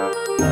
Música